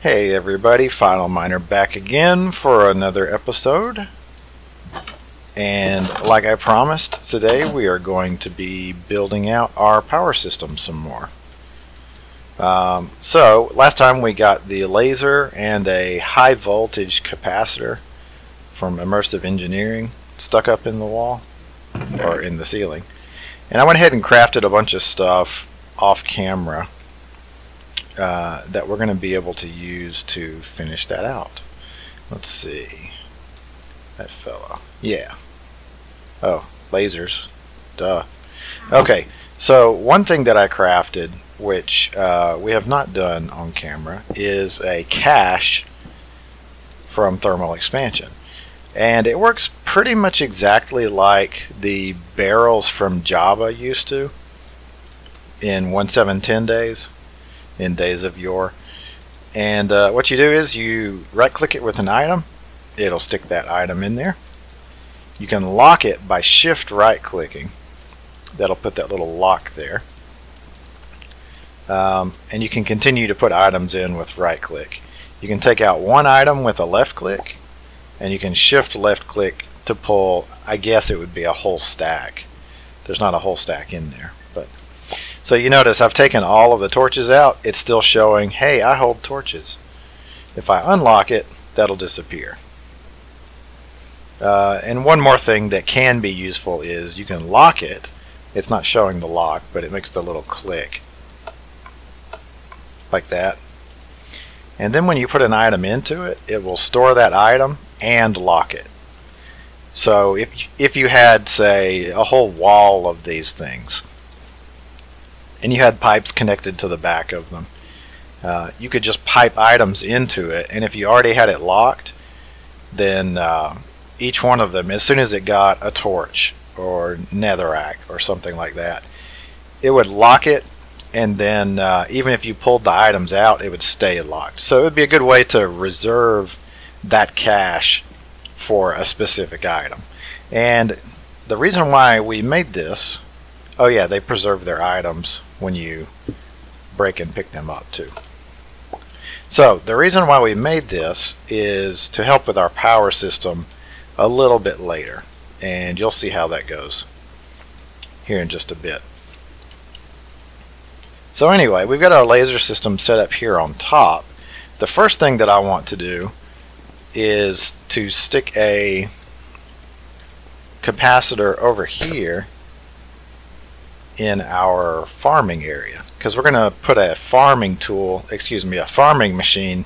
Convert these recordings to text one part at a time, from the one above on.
Hey everybody, Final Miner back again for another episode. And like I promised, today we are going to be building out our power system some more. Um, so, last time we got the laser and a high voltage capacitor from Immersive Engineering stuck up in the wall, or in the ceiling. And I went ahead and crafted a bunch of stuff off camera uh, that we're going to be able to use to finish that out. Let's see. That fellow. Yeah. Oh, lasers. Duh. Okay, so one thing that I crafted, which uh, we have not done on camera, is a cache from thermal expansion. And it works pretty much exactly like the barrels from JABBA used to in 1710 days, in days of yore. And uh, what you do is you right click it with an item, it'll stick that item in there. You can lock it by shift right clicking. That'll put that little lock there. Um, and you can continue to put items in with right click. You can take out one item with a left click and you can shift left click to pull I guess it would be a whole stack. There's not a whole stack in there. So you notice I've taken all of the torches out. It's still showing, hey, I hold torches. If I unlock it, that'll disappear. Uh, and one more thing that can be useful is you can lock it. It's not showing the lock, but it makes the little click. Like that. And then when you put an item into it, it will store that item and lock it. So if, if you had, say, a whole wall of these things, and you had pipes connected to the back of them, uh, you could just pipe items into it, and if you already had it locked, then uh, each one of them, as soon as it got a torch or netherrack or something like that, it would lock it, and then uh, even if you pulled the items out, it would stay locked. So it would be a good way to reserve that cache for a specific item. And the reason why we made this, oh yeah, they preserve their items when you break and pick them up too. So the reason why we made this is to help with our power system a little bit later. And you'll see how that goes here in just a bit. So anyway, we've got our laser system set up here on top. The first thing that I want to do is to stick a capacitor over here in our farming area because we're going to put a farming tool, excuse me, a farming machine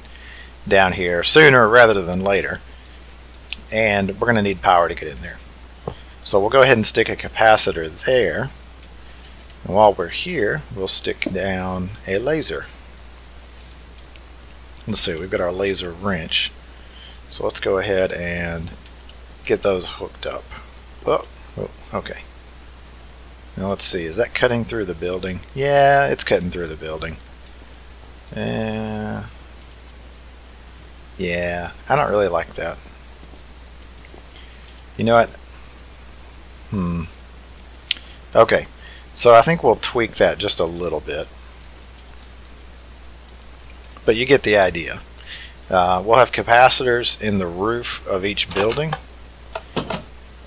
down here sooner rather than later and we're going to need power to get in there. So we'll go ahead and stick a capacitor there and while we're here we'll stick down a laser. Let's see, we've got our laser wrench so let's go ahead and get those hooked up. Oh, oh, okay. Now let's see, is that cutting through the building? Yeah, it's cutting through the building. Uh, yeah, I don't really like that. You know what? Hmm. Okay, so I think we'll tweak that just a little bit. But you get the idea. Uh, we'll have capacitors in the roof of each building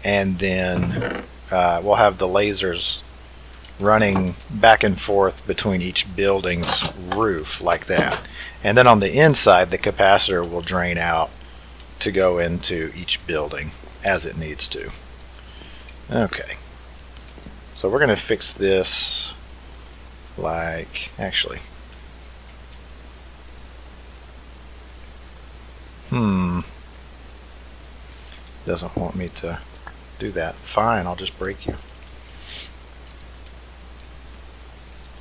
and then uh, we'll have the lasers running back and forth between each building's roof like that. And then on the inside the capacitor will drain out to go into each building as it needs to. Okay. So we're going to fix this like actually. Hmm. Doesn't want me to do that. Fine, I'll just break you.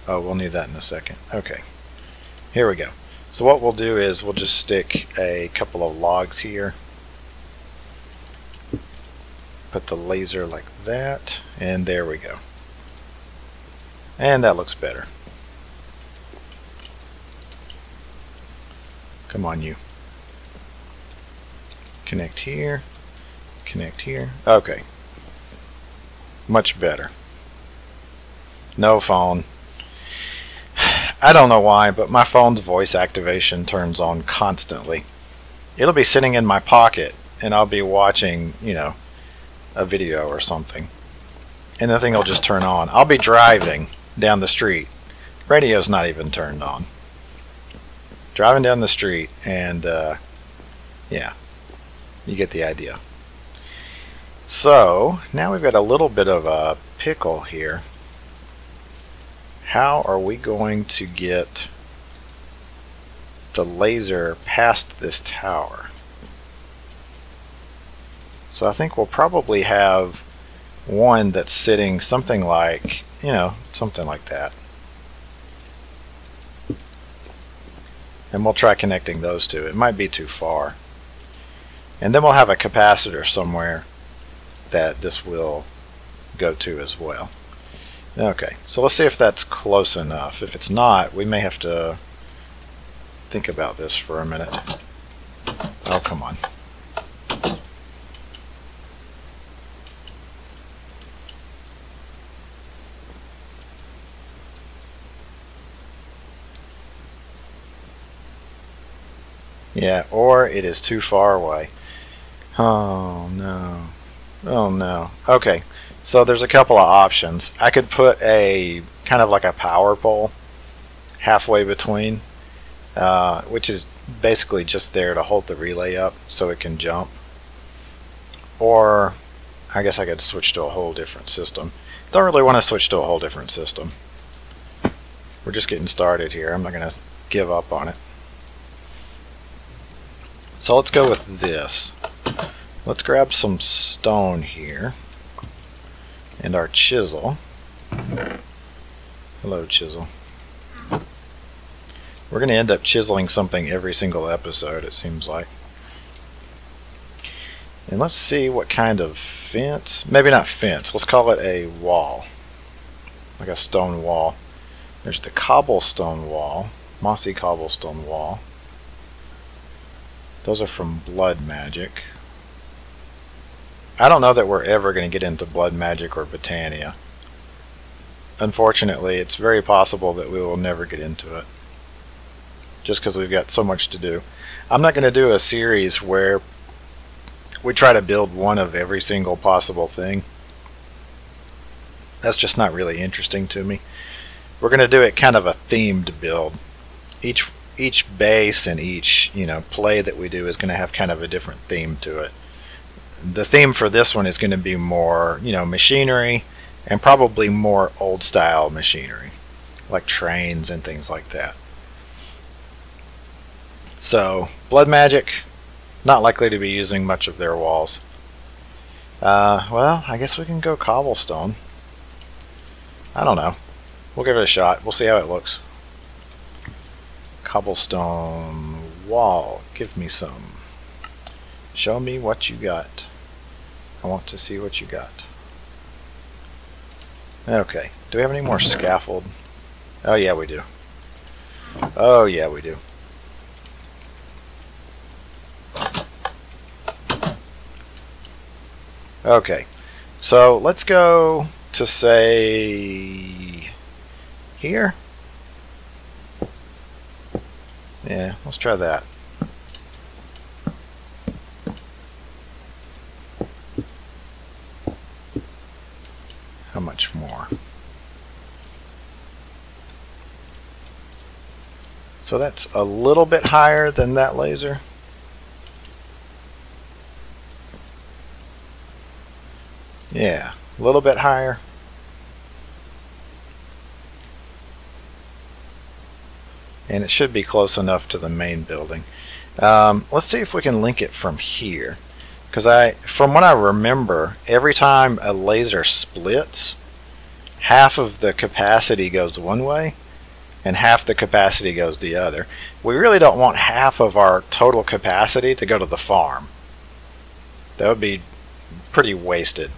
Oh, we'll need that in a second. Okay. Here we go. So what we'll do is we'll just stick a couple of logs here. Put the laser like that, and there we go. And that looks better. Come on, you. Connect here. Connect here. Okay. Much better. No phone. I don't know why, but my phone's voice activation turns on constantly. It'll be sitting in my pocket, and I'll be watching, you know, a video or something. And the thing will just turn on. I'll be driving down the street. Radio's not even turned on. Driving down the street, and, uh, yeah, you get the idea. So, now we've got a little bit of a pickle here. How are we going to get the laser past this tower? So I think we'll probably have one that's sitting something like, you know, something like that. And we'll try connecting those two. It might be too far. And then we'll have a capacitor somewhere that this will go to as well. Okay, so let's see if that's close enough. If it's not, we may have to think about this for a minute. Oh, come on. Yeah, or it is too far away. Oh, no. Oh, no. Okay, so there's a couple of options. I could put a kind of like a power pole halfway between, uh, which is basically just there to hold the relay up so it can jump. Or I guess I could switch to a whole different system. Don't really want to switch to a whole different system. We're just getting started here. I'm not going to give up on it. So let's go with this. Let's grab some stone here and our chisel. Hello, chisel. We're going to end up chiseling something every single episode, it seems like. And let's see what kind of fence. Maybe not fence. Let's call it a wall. Like a stone wall. There's the cobblestone wall. Mossy cobblestone wall. Those are from Blood Magic. I don't know that we're ever going to get into Blood Magic or Botania. Unfortunately, it's very possible that we will never get into it. Just because we've got so much to do. I'm not going to do a series where we try to build one of every single possible thing. That's just not really interesting to me. We're going to do it kind of a themed build. Each each base and each you know play that we do is going to have kind of a different theme to it the theme for this one is going to be more, you know, machinery and probably more old style machinery, like trains and things like that. So, Blood Magic, not likely to be using much of their walls. Uh, well, I guess we can go cobblestone. I don't know. We'll give it a shot. We'll see how it looks. Cobblestone wall. Give me some. Show me what you got. I want to see what you got. Okay. Do we have any more scaffold? Oh yeah, we do. Oh yeah, we do. Okay. So let's go to say here. Yeah, let's try that. How much more? So that's a little bit higher than that laser. Yeah, a little bit higher. And it should be close enough to the main building. Um, let's see if we can link it from here. Because I, from what I remember, every time a laser splits, half of the capacity goes one way and half the capacity goes the other. We really don't want half of our total capacity to go to the farm. That would be pretty wasted.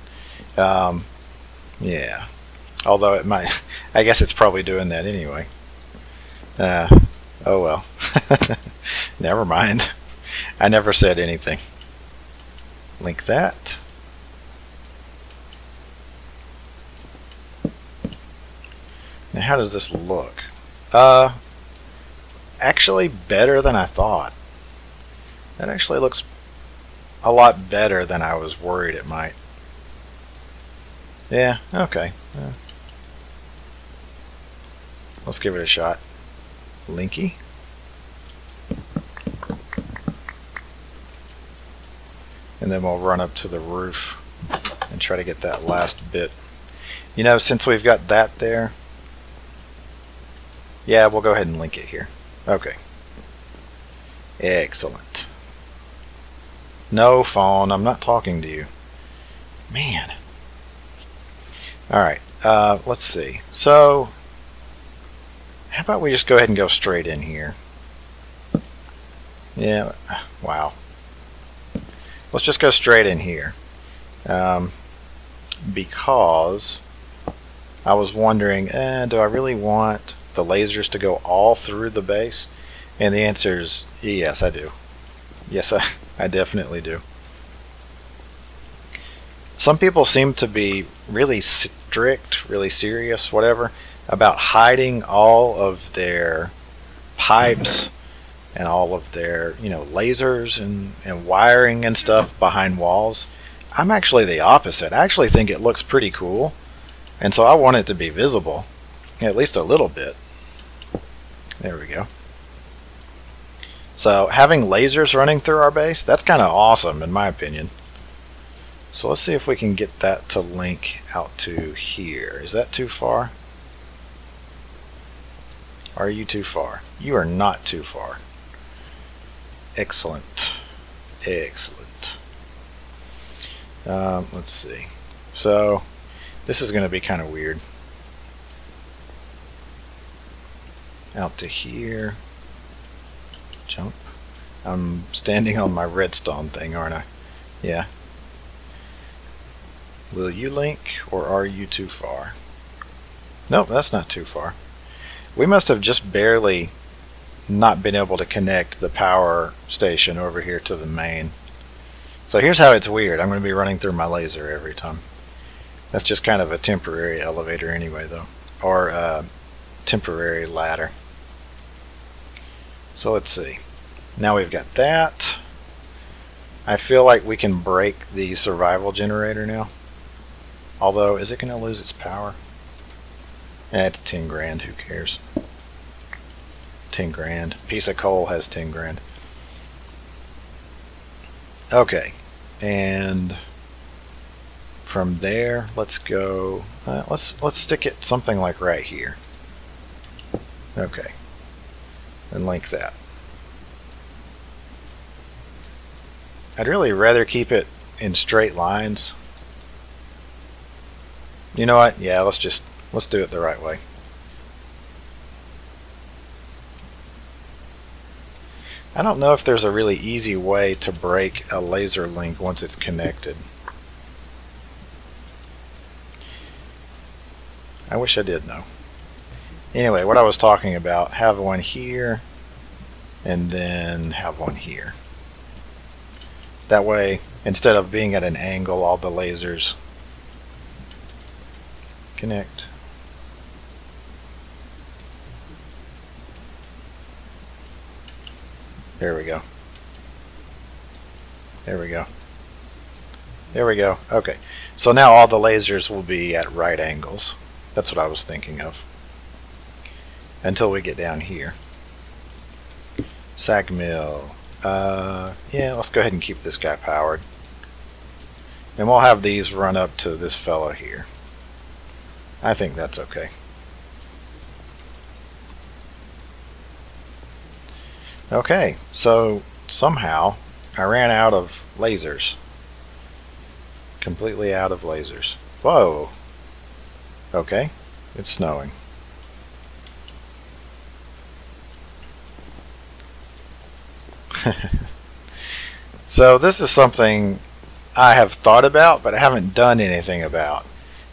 Um, yeah. Although it might, I guess it's probably doing that anyway. Uh, oh well. never mind. I never said anything. Link that. Now how does this look? Uh, actually better than I thought. That actually looks a lot better than I was worried it might. Yeah, okay. Yeah. Let's give it a shot. Linky. And then we'll run up to the roof and try to get that last bit. You know, since we've got that there, yeah, we'll go ahead and link it here. Okay. Excellent. No, phone, I'm not talking to you. Man. Alright, uh, let's see. So, how about we just go ahead and go straight in here? Yeah, wow. Let's just go straight in here. Um, because I was wondering, eh, do I really want the lasers to go all through the base? And the answer is yes, I do. Yes, I, I definitely do. Some people seem to be really strict, really serious, whatever, about hiding all of their pipes and all of their, you know, lasers and, and wiring and stuff behind walls. I'm actually the opposite. I actually think it looks pretty cool. And so I want it to be visible, at least a little bit. There we go. So having lasers running through our base, that's kind of awesome in my opinion. So let's see if we can get that to link out to here. Is that too far? Are you too far? You are not too far. Excellent. Excellent. Um, let's see. So this is going to be kind of weird. Out to here. Jump. I'm standing on my redstone thing, aren't I? Yeah. Will you link, or are you too far? Nope, that's not too far. We must have just barely not been able to connect the power station over here to the main. So here's how it's weird. I'm going to be running through my laser every time. That's just kind of a temporary elevator anyway, though. Or a uh, temporary ladder. So let's see. Now we've got that. I feel like we can break the survival generator now. Although, is it going to lose its power? Eh, it's 10 grand, who cares? 10 grand. Piece of coal has 10 grand. Okay, and from there, let's go. Uh, let's let's stick it something like right here. Okay, and link that. I'd really rather keep it in straight lines. You know what? Yeah, let's just let's do it the right way. I don't know if there's a really easy way to break a laser link once it's connected. I wish I did know. Anyway, what I was talking about, have one here, and then have one here. That way, instead of being at an angle, all the lasers connect. There we go. There we go. There we go. Okay. So now all the lasers will be at right angles. That's what I was thinking of. Until we get down here. Sag mill. Uh, yeah, let's go ahead and keep this guy powered. And we'll have these run up to this fellow here. I think that's okay. Okay, so somehow I ran out of lasers. Completely out of lasers. Whoa! Okay, it's snowing. so this is something I have thought about but I haven't done anything about.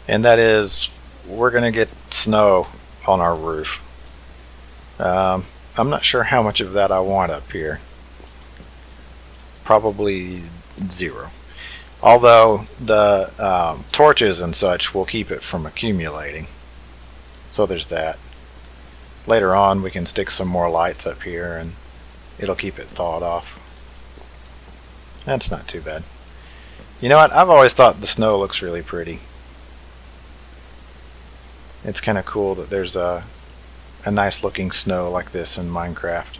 And that is we're going to get snow on our roof. Um, I'm not sure how much of that I want up here. Probably zero. Although the um, torches and such will keep it from accumulating. So there's that. later on we can stick some more lights up here and it'll keep it thawed off. That's not too bad. You know what? I've always thought the snow looks really pretty. It's kind of cool that there's a, a nice looking snow like this in Minecraft.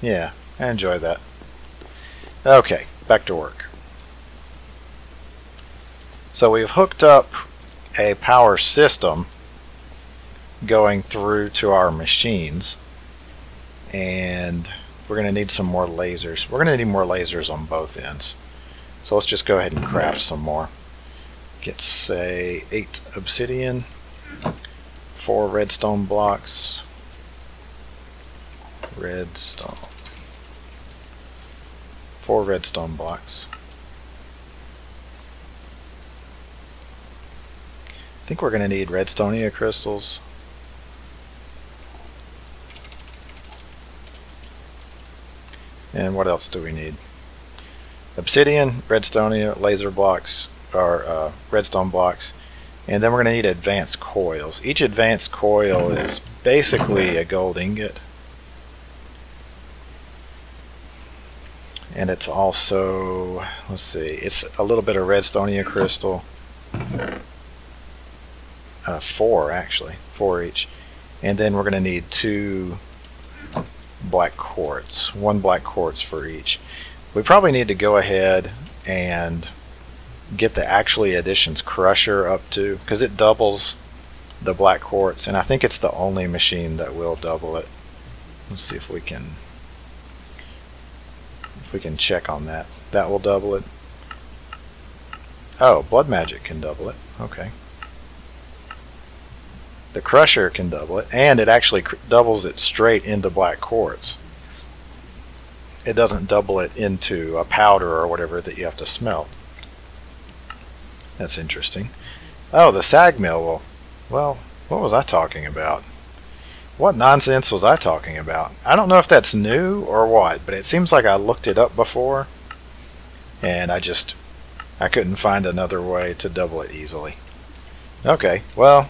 Yeah, I enjoy that. Okay, back to work. So we've hooked up a power system going through to our machines and we're going to need some more lasers. We're going to need more lasers on both ends. So let's just go ahead and craft some more. Get say 8 obsidian, 4 redstone blocks, redstone, 4 redstone blocks. I think we're going to need redstonia crystals. And what else do we need? Obsidian, redstonia, laser blocks, or uh, redstone blocks. And then we're going to need advanced coils. Each advanced coil is basically a gold ingot. And it's also, let's see, it's a little bit of redstonia crystal. Uh, four, actually. Four each. And then we're going to need two black quartz. One black quartz for each. We probably need to go ahead and get the actually additions crusher up to because it doubles the black quartz and I think it's the only machine that will double it. Let's see if we can if we can check on that. That will double it. Oh, blood magic can double it. Okay. The crusher can double it, and it actually doubles it straight into black quartz. It doesn't double it into a powder or whatever that you have to smelt. That's interesting. Oh, the sag mill Well, Well, what was I talking about? What nonsense was I talking about? I don't know if that's new or what, but it seems like I looked it up before, and I just... I couldn't find another way to double it easily. Okay, well,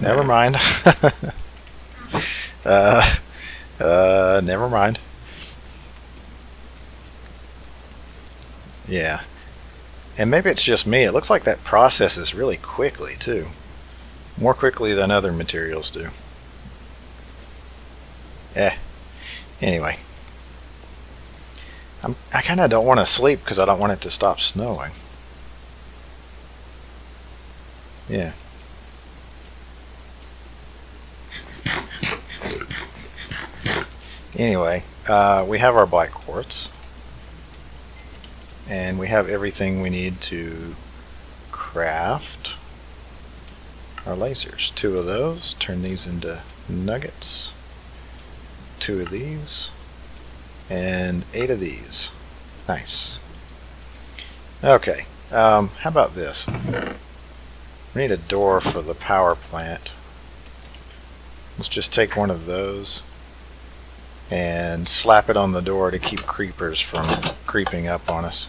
Never mind. uh, uh, never mind. Yeah. And maybe it's just me. It looks like that processes really quickly, too. More quickly than other materials do. Eh. Anyway. I'm, I kind of don't want to sleep because I don't want it to stop snowing. Yeah. Anyway, uh, we have our black quartz. And we have everything we need to craft our lasers. Two of those, turn these into nuggets. Two of these, and eight of these. Nice. Okay, um, how about this? We need a door for the power plant. Let's just take one of those and slap it on the door to keep creepers from creeping up on us.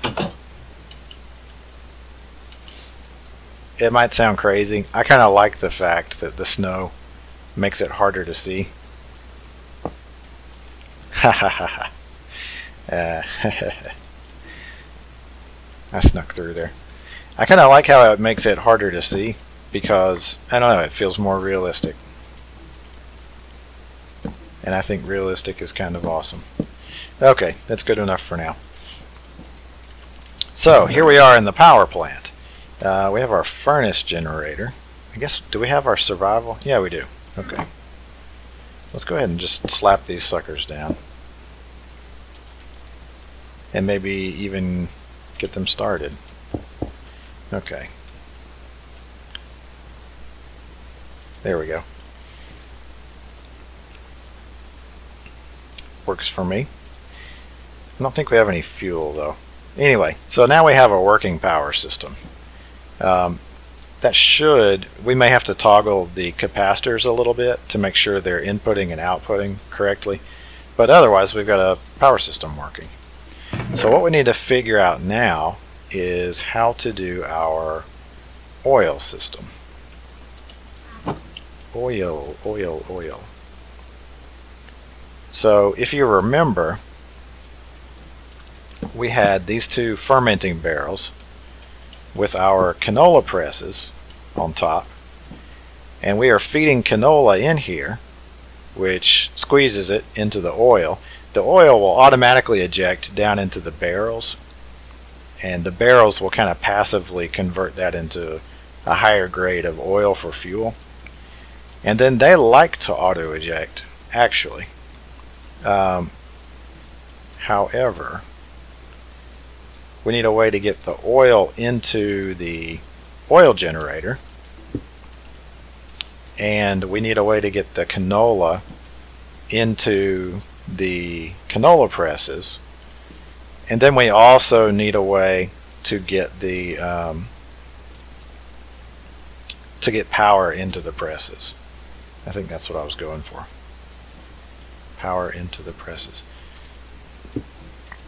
It might sound crazy. I kind of like the fact that the snow makes it harder to see. Ha ha ha ha. I snuck through there. I kind of like how it makes it harder to see because, I don't know, it feels more realistic and I think realistic is kind of awesome. Okay, that's good enough for now. So here we are in the power plant. Uh, we have our furnace generator. I guess, do we have our survival? Yeah, we do. Okay. Let's go ahead and just slap these suckers down. And maybe even get them started. Okay. There we go. works for me. I don't think we have any fuel though. Anyway, so now we have a working power system. Um, that should, we may have to toggle the capacitors a little bit to make sure they're inputting and outputting correctly. But otherwise we've got a power system working. So what we need to figure out now is how to do our oil system. Oil, oil, oil. So if you remember, we had these two fermenting barrels with our canola presses on top. And we are feeding canola in here which squeezes it into the oil. The oil will automatically eject down into the barrels and the barrels will kind of passively convert that into a higher grade of oil for fuel. And then they like to auto eject actually. Um, however we need a way to get the oil into the oil generator. And we need a way to get the canola into the canola presses. And then we also need a way to get the um, to get power into the presses. I think that's what I was going for. Power into the presses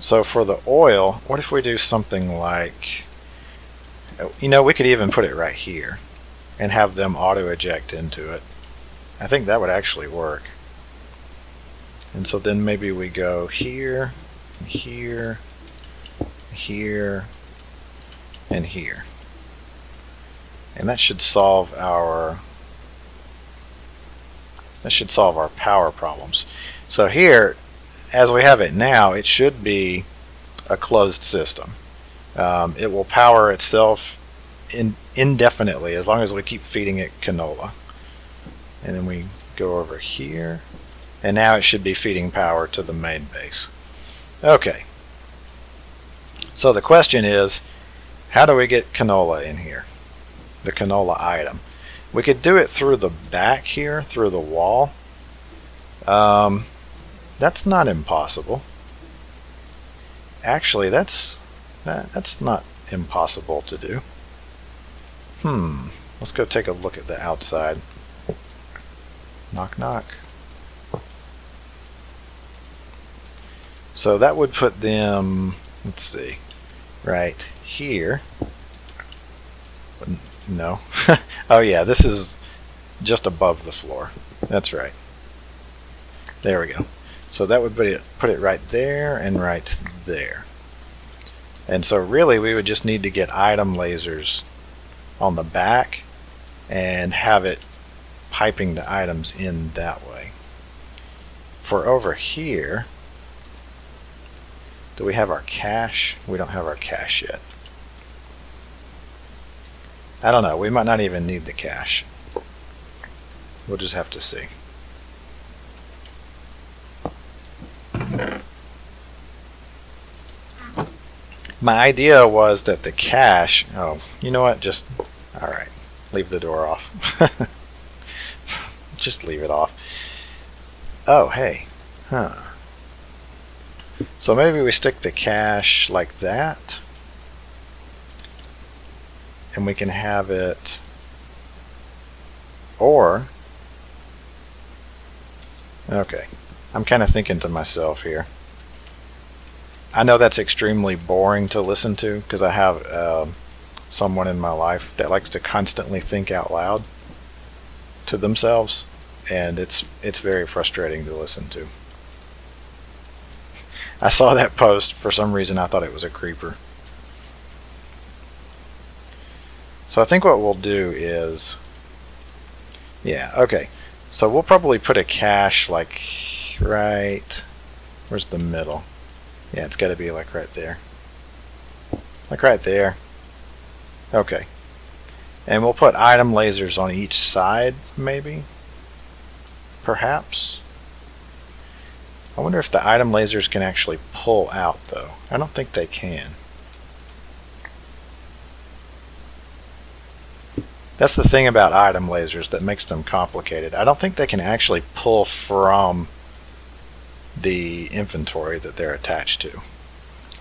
so for the oil, what if we do something like, you know, we could even put it right here and have them auto eject into it. I think that would actually work. And so then maybe we go here, here, here, and here. And that should solve our that should solve our power problems. So here, as we have it now, it should be a closed system. Um, it will power itself in, indefinitely as long as we keep feeding it canola. And then we go over here, and now it should be feeding power to the main base. Okay. So the question is, how do we get canola in here? The canola item. We could do it through the back here, through the wall. Um, that's not impossible. Actually, that's that, that's not impossible to do. Hmm. Let's go take a look at the outside. Knock knock. So that would put them, let's see, right here. No. oh yeah, this is just above the floor. That's right. There we go. So that would put it, put it right there and right there. And so really we would just need to get item lasers on the back and have it piping the items in that way. For over here, do we have our cache? We don't have our cache yet. I don't know. We might not even need the cache. We'll just have to see. My idea was that the cache, oh, you know what, just, alright, leave the door off. just leave it off. Oh, hey, huh. So maybe we stick the cache like that. And we can have it, or, okay, I'm kind of thinking to myself here. I know that's extremely boring to listen to because I have um, someone in my life that likes to constantly think out loud to themselves, and it's it's very frustrating to listen to. I saw that post for some reason. I thought it was a creeper. So I think what we'll do is, yeah, okay. So we'll probably put a cache like right, where's the middle? Yeah, it's got to be like right there. Like right there. Okay. And we'll put item lasers on each side, maybe? Perhaps? I wonder if the item lasers can actually pull out, though. I don't think they can. That's the thing about item lasers that makes them complicated. I don't think they can actually pull from the inventory that they're attached to.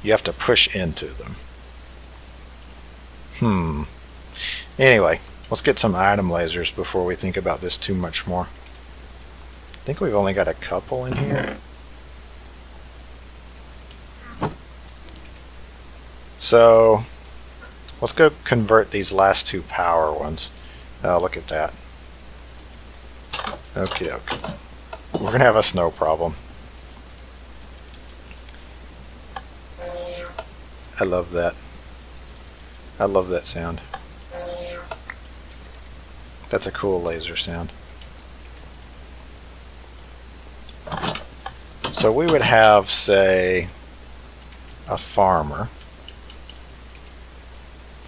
You have to push into them. Hmm. Anyway, let's get some item lasers before we think about this too much more. I think we've only got a couple in here. So, let's go convert these last two power ones. Oh, look at that. Okay, okay. We're gonna have a snow problem. I love that. I love that sound. That's a cool laser sound. So we would have, say, a farmer,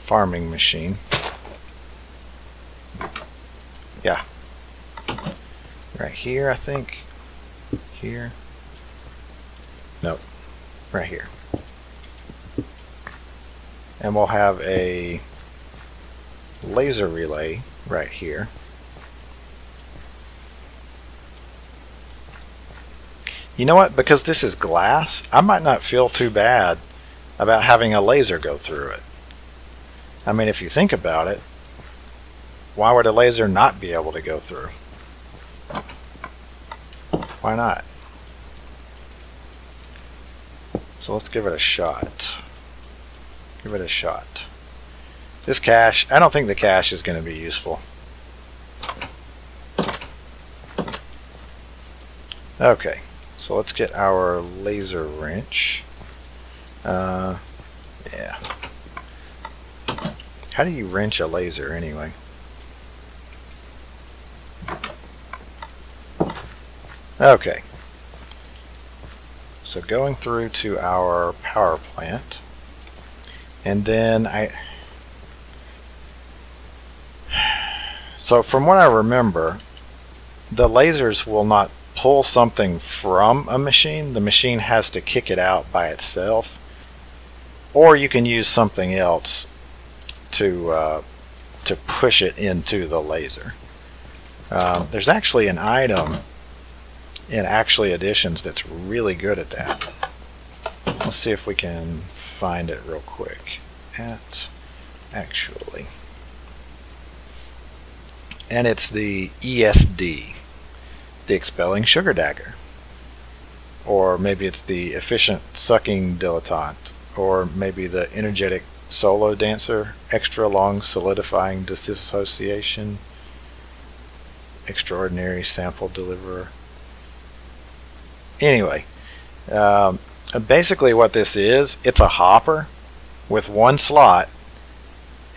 farming machine. Yeah. Right here, I think. Here. Nope. Right here. And we'll have a laser relay right here. You know what? Because this is glass, I might not feel too bad about having a laser go through it. I mean, if you think about it, why would a laser not be able to go through? Why not? So let's give it a shot. Give it a shot. This cache, I don't think the cache is going to be useful. Okay, so let's get our laser wrench. Uh, yeah. How do you wrench a laser anyway? Okay. So going through to our power plant. And then I... So from what I remember, the lasers will not pull something from a machine. The machine has to kick it out by itself. Or you can use something else to, uh, to push it into the laser. Um, there's actually an item in Actually Additions that's really good at that. Let's see if we can find it real quick. At Actually. And it's the ESD, the Expelling Sugar Dagger. Or maybe it's the Efficient Sucking Dilettante. Or maybe the Energetic Solo Dancer, Extra Long Solidifying Disassociation, Extraordinary Sample Deliverer. Anyway, um, basically what this is, it's a hopper with one slot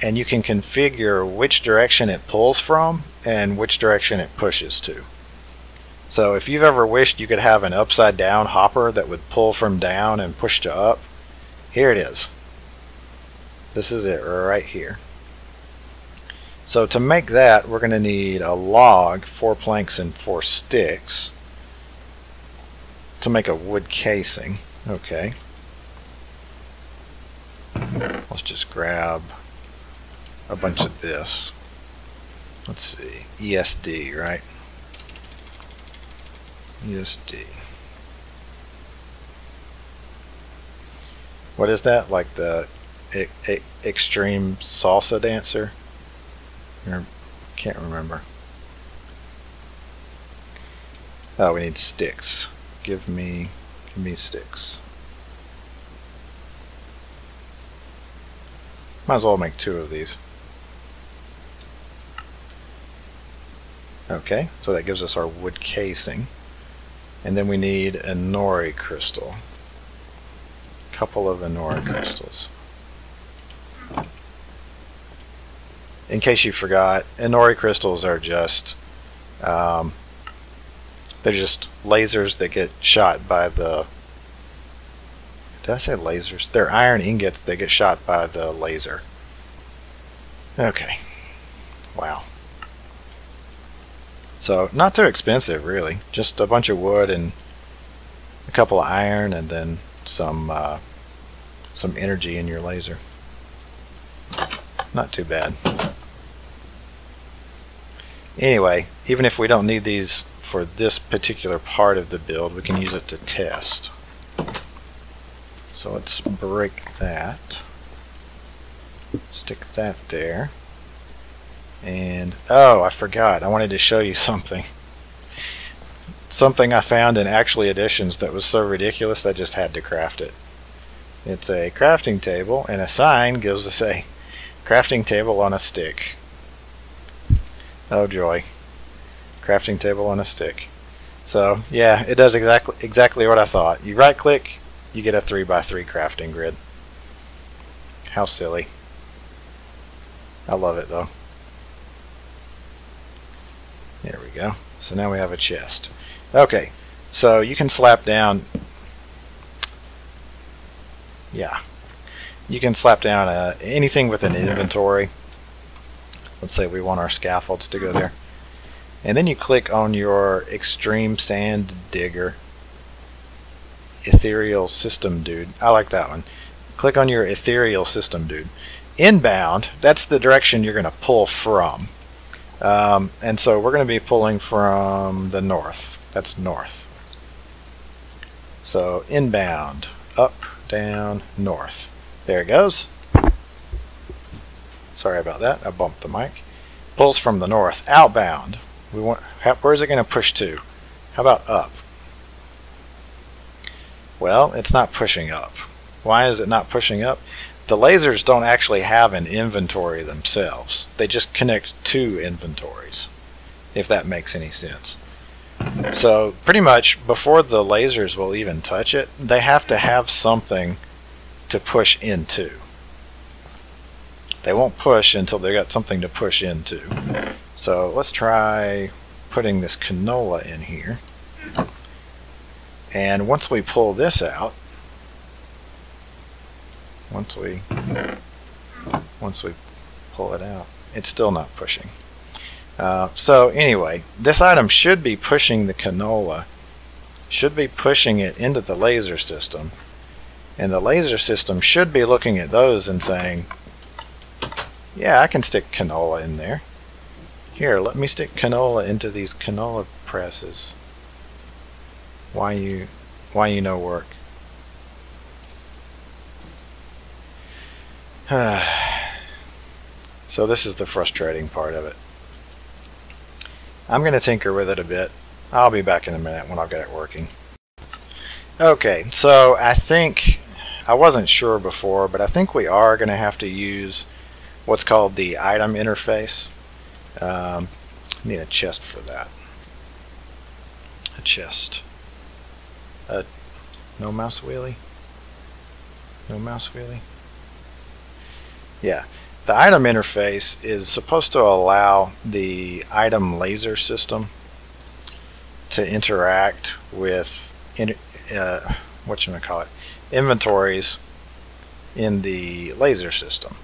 and you can configure which direction it pulls from and which direction it pushes to. So if you've ever wished you could have an upside down hopper that would pull from down and push to up, here it is. This is it right here. So to make that, we're going to need a log, four planks, and four sticks to make a wood casing. Okay. Let's just grab a bunch of this. Let's see. ESD, right? ESD. What is that? Like the e e extreme salsa dancer? Or, can't remember. Oh, we need sticks give me me sticks. Might as well make two of these. Okay, so that gives us our wood casing. And then we need a Enori crystal. A couple of Enori crystals. In case you forgot, Enori crystals are just um, they're just lasers that get shot by the... Did I say lasers? They're iron ingots that get shot by the laser. Okay. Wow. So, not too expensive, really. Just a bunch of wood and a couple of iron and then some uh, some energy in your laser. Not too bad. Anyway, even if we don't need these for this particular part of the build, we can use it to test. So let's break that. Stick that there. And, oh, I forgot. I wanted to show you something. Something I found in Actually Additions that was so ridiculous I just had to craft it. It's a crafting table, and a sign gives us a crafting table on a stick. Oh joy Crafting table on a stick. So yeah, it does exactly exactly what I thought. You right click, you get a 3x3 crafting grid. How silly. I love it though. There we go. So now we have a chest. Okay, so you can slap down, yeah, you can slap down uh, anything with an inventory. Let's say we want our scaffolds to go there. And then you click on your Extreme Sand Digger Ethereal System Dude. I like that one. Click on your Ethereal System Dude. Inbound, that's the direction you're going to pull from. Um, and so we're going to be pulling from the north. That's north. So inbound, up, down, north. There it goes. Sorry about that. I bumped the mic. Pulls from the north. Outbound. We want. Where's it going to push to? How about up? Well, it's not pushing up. Why is it not pushing up? The lasers don't actually have an inventory themselves. They just connect to inventories, if that makes any sense. So pretty much before the lasers will even touch it, they have to have something to push into. They won't push until they got something to push into. So let's try putting this canola in here. And once we pull this out, once we once we pull it out, it's still not pushing. Uh, so anyway, this item should be pushing the canola, should be pushing it into the laser system, and the laser system should be looking at those and saying, yeah, I can stick canola in there. Here, let me stick canola into these canola presses. Why you, why you no work? so this is the frustrating part of it. I'm going to tinker with it a bit. I'll be back in a minute when I'll get it working. Okay, so I think, I wasn't sure before, but I think we are going to have to use what's called the item interface. Um, need a chest for that. A chest. A, no mouse wheelie? No mouse wheelie? Yeah. The item interface is supposed to allow the item laser system to interact with in, uh, what you call it inventories in the laser system.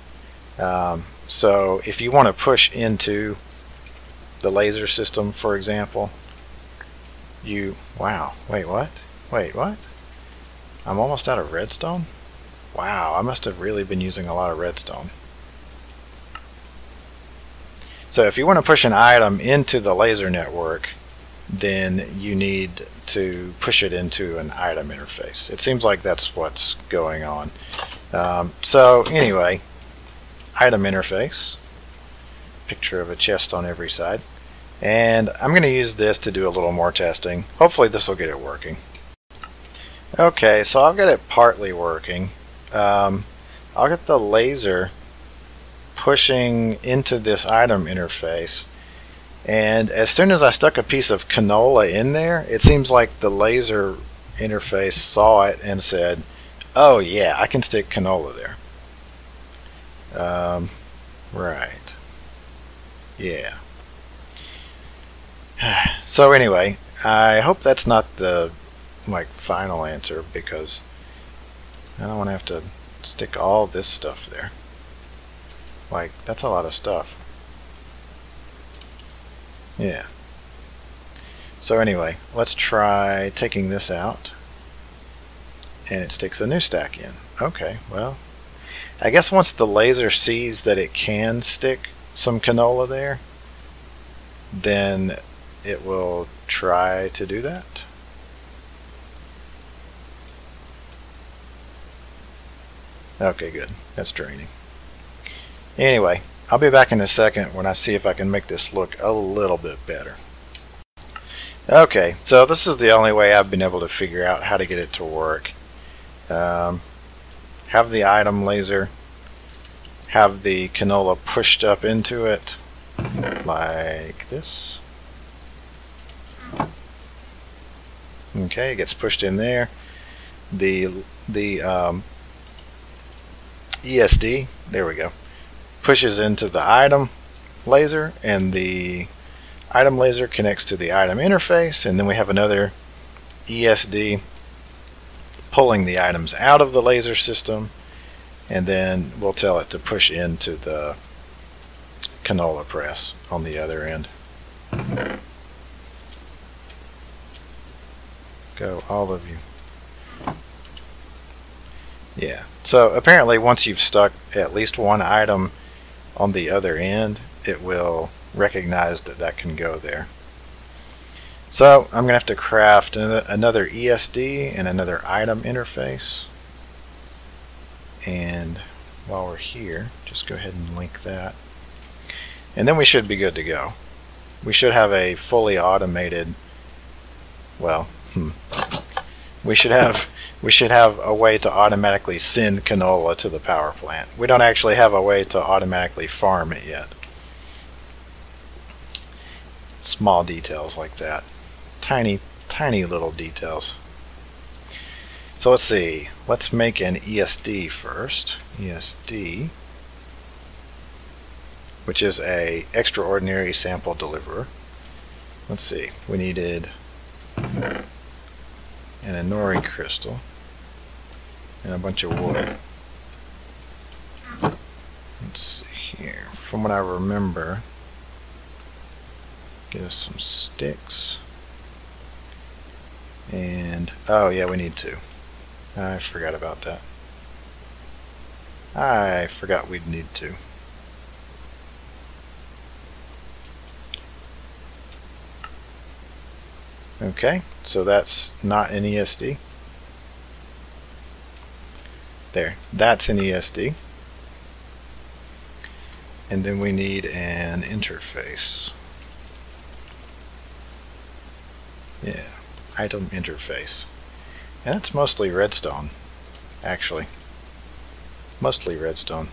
Um, so if you want to push into the laser system, for example, you wow wait what wait what I'm almost out of redstone. Wow, I must have really been using a lot of redstone. So if you want to push an item into the laser network, then you need to push it into an item interface. It seems like that's what's going on. Um, so anyway, item interface, picture of a chest on every side. And I'm going to use this to do a little more testing. Hopefully this will get it working. Okay, so I've got it partly working. Um, I'll get the laser pushing into this item interface and as soon as I stuck a piece of canola in there it seems like the laser interface saw it and said oh yeah I can stick canola there um, right yeah so anyway I hope that's not the like final answer because I don't want to have to stick all this stuff there like, that's a lot of stuff. Yeah. So anyway, let's try taking this out. And it sticks a new stack in. Okay, well, I guess once the laser sees that it can stick some canola there, then it will try to do that. Okay, good. That's draining. Anyway, I'll be back in a second when I see if I can make this look a little bit better. Okay, so this is the only way I've been able to figure out how to get it to work. Um, have the item laser, have the canola pushed up into it like this. Okay, it gets pushed in there. The the um, ESD, there we go, pushes into the item laser, and the item laser connects to the item interface, and then we have another ESD pulling the items out of the laser system, and then we'll tell it to push into the canola press on the other end. Go, all of you. Yeah, so apparently once you've stuck at least one item on the other end, it will recognize that that can go there. So I'm going to have to craft another ESD and another item interface. And while we're here, just go ahead and link that. And then we should be good to go. We should have a fully automated, well, hmm, we should have we should have a way to automatically send canola to the power plant. We don't actually have a way to automatically farm it yet. Small details like that. Tiny, tiny little details. So let's see. Let's make an ESD first. ESD, which is a extraordinary sample deliverer. Let's see. We needed an Enori crystal and a bunch of wood. Let's see here. From what I remember, get us some sticks. And, oh yeah, we need to. I forgot about that. I forgot we'd need to. Okay, so that's not an ESD. There, that's an ESD. And then we need an interface. Yeah, item interface. And that's mostly redstone, actually. Mostly redstone.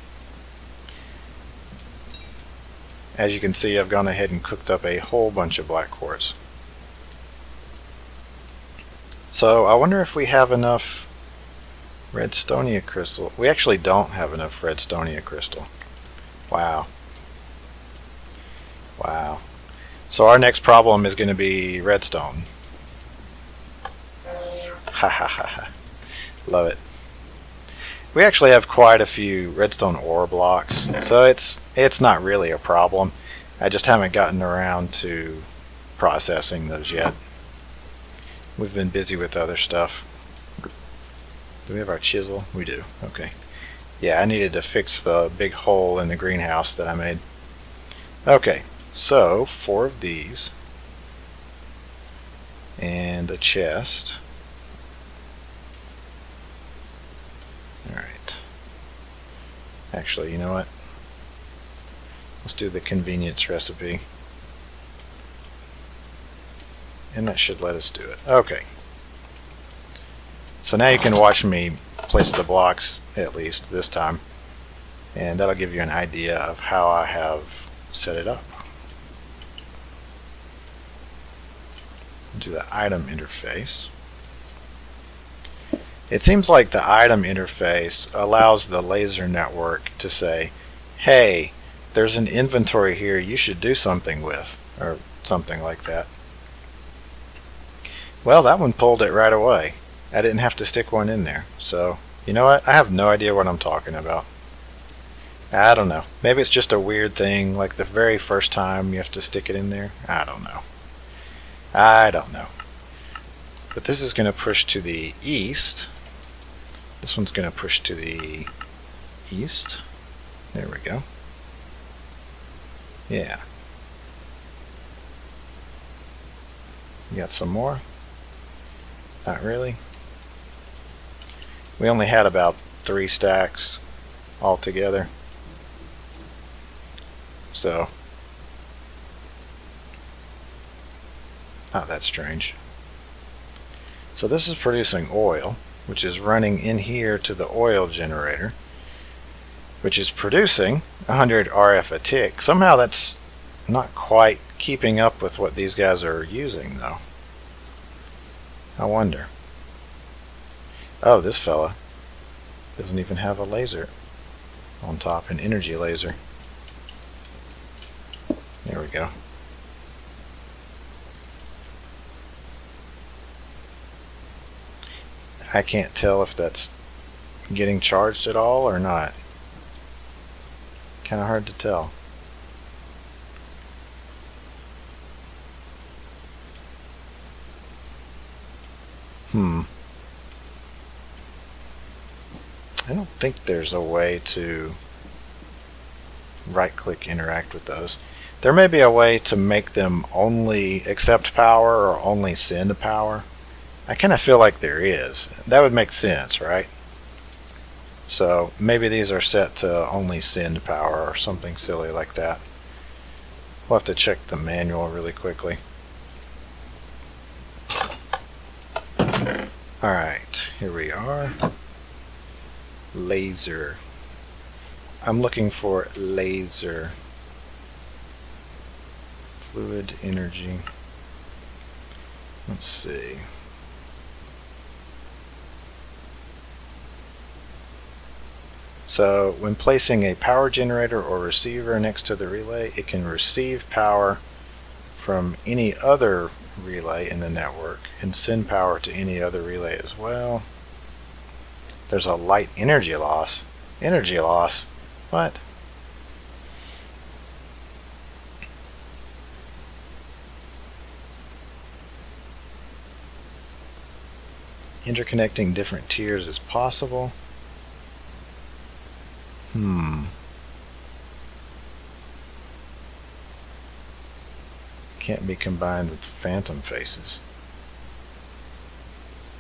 As you can see, I've gone ahead and cooked up a whole bunch of black quartz. So I wonder if we have enough Redstonia crystal. We actually don't have enough Redstonia crystal. Wow. Wow. So our next problem is going to be redstone. Ha ha ha ha. Love it. We actually have quite a few redstone ore blocks, so it's it's not really a problem. I just haven't gotten around to processing those yet. We've been busy with other stuff. Do we have our chisel? We do. Okay. Yeah, I needed to fix the big hole in the greenhouse that I made. Okay, so four of these. And a chest. Alright. Actually, you know what? Let's do the convenience recipe. And that should let us do it. Okay. So now you can watch me place the blocks, at least this time, and that'll give you an idea of how I have set it up. Do the item interface. It seems like the item interface allows the laser network to say, hey, there's an inventory here you should do something with, or something like that. Well, that one pulled it right away. I didn't have to stick one in there. So, you know what? I have no idea what I'm talking about. I don't know. Maybe it's just a weird thing, like the very first time you have to stick it in there. I don't know. I don't know. But this is going to push to the east. This one's going to push to the east. There we go. Yeah. You got some more? Not really. We only had about three stacks altogether. So, not that strange. So this is producing oil, which is running in here to the oil generator, which is producing 100 RF a tick. Somehow that's not quite keeping up with what these guys are using, though. I wonder. Oh, this fella doesn't even have a laser on top, an energy laser. There we go. I can't tell if that's getting charged at all or not. Kind of hard to tell. Hmm. I don't think there's a way to right click interact with those. There may be a way to make them only accept power or only send power. I kind of feel like there is. That would make sense, right? So maybe these are set to only send power or something silly like that. We'll have to check the manual really quickly. Alright, here we are. Laser. I'm looking for laser. Fluid energy. Let's see. So when placing a power generator or receiver next to the relay, it can receive power from any other relay in the network and send power to any other relay as well. There's a light energy loss. Energy loss? What? Interconnecting different tiers is possible. Hmm. can't be combined with phantom faces.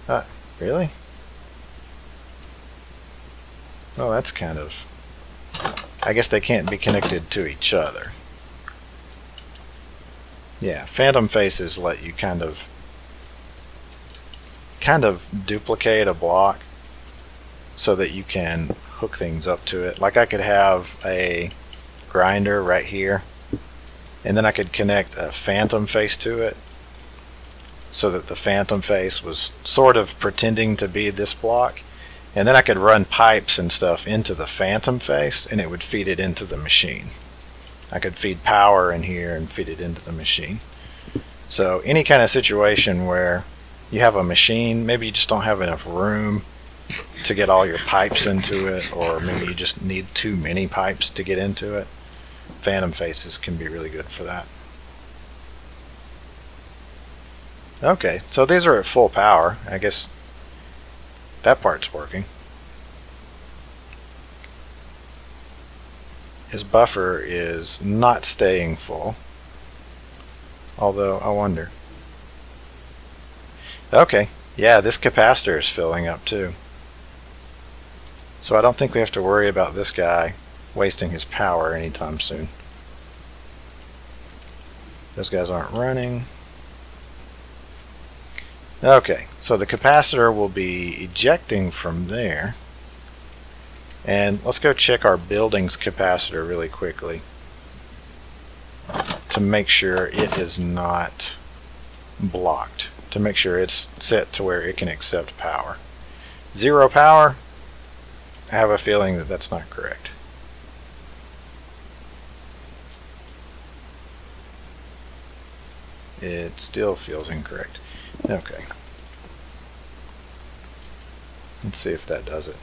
Ah, really? Well, that's kind of... I guess they can't be connected to each other. Yeah, phantom faces let you kind of kind of duplicate a block so that you can hook things up to it. Like I could have a grinder right here and then I could connect a phantom face to it so that the phantom face was sort of pretending to be this block. And then I could run pipes and stuff into the phantom face and it would feed it into the machine. I could feed power in here and feed it into the machine. So any kind of situation where you have a machine maybe you just don't have enough room to get all your pipes into it or maybe you just need too many pipes to get into it phantom faces can be really good for that. Okay, so these are at full power. I guess that part's working. His buffer is not staying full. Although, I wonder. Okay, yeah, this capacitor is filling up too. So I don't think we have to worry about this guy wasting his power anytime soon. Those guys aren't running. Okay, so the capacitor will be ejecting from there. And let's go check our building's capacitor really quickly to make sure it is not blocked, to make sure it's set to where it can accept power. Zero power, I have a feeling that that's not correct. It still feels incorrect. Okay. Let's see if that does it.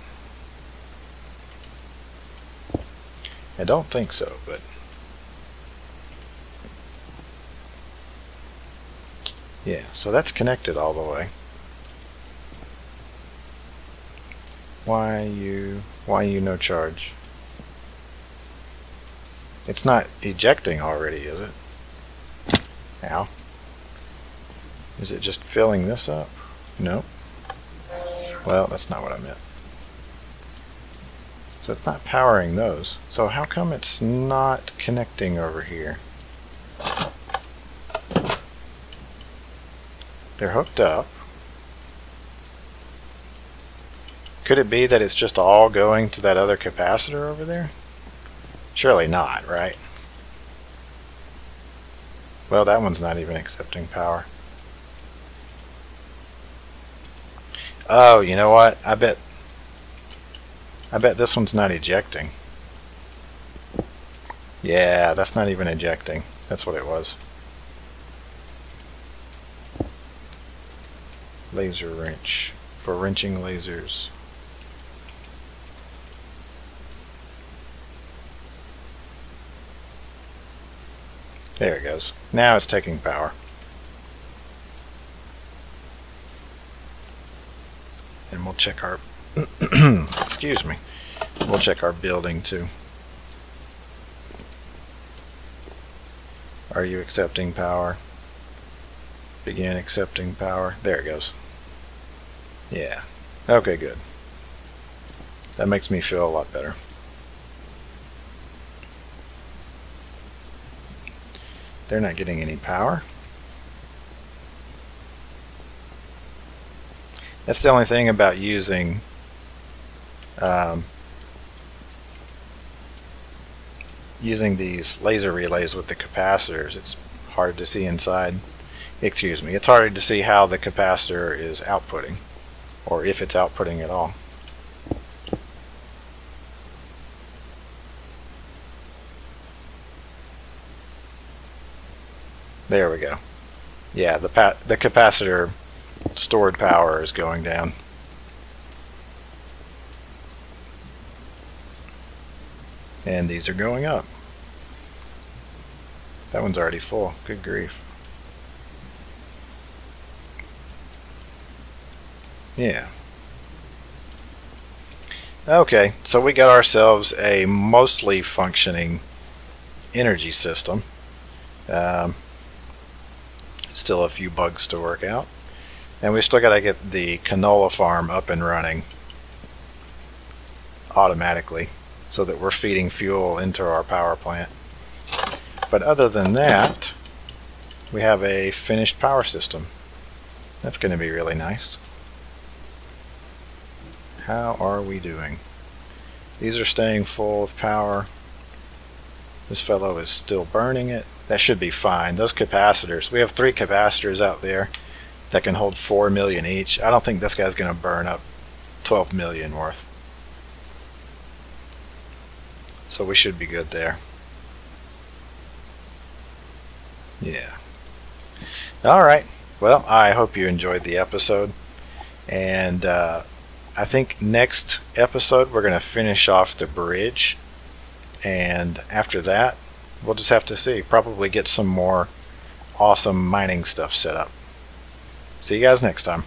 I don't think so, but... Yeah, so that's connected all the way. Why you... Why you no charge? It's not ejecting already, is it? Ow. Is it just filling this up? No. Well, that's not what I meant. So it's not powering those. So how come it's not connecting over here? They're hooked up. Could it be that it's just all going to that other capacitor over there? Surely not, right? Well, that one's not even accepting power. Oh, you know what? I bet I bet this one's not ejecting. Yeah, that's not even ejecting. That's what it was. Laser wrench for wrenching lasers. There it goes. Now it's taking power. And we'll check our excuse me. We'll check our building too. Are you accepting power? Begin accepting power. There it goes. Yeah. Okay, good. That makes me feel a lot better. They're not getting any power. That's the only thing about using um, using these laser relays with the capacitors. It's hard to see inside. Excuse me. It's hard to see how the capacitor is outputting or if it's outputting at all. There we go. Yeah, the the capacitor stored power is going down. And these are going up. That one's already full. Good grief. Yeah. Okay, so we got ourselves a mostly functioning energy system. Um, still a few bugs to work out. And we still got to get the canola farm up and running automatically so that we're feeding fuel into our power plant. But other than that, we have a finished power system. That's going to be really nice. How are we doing? These are staying full of power. This fellow is still burning it. That should be fine. Those capacitors, we have three capacitors out there that can hold 4 million each. I don't think this guy's going to burn up 12 million worth. So we should be good there. Yeah. Alright. Well, I hope you enjoyed the episode. And uh, I think next episode we're going to finish off the bridge. And after that, we'll just have to see. Probably get some more awesome mining stuff set up. See you guys next time.